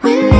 When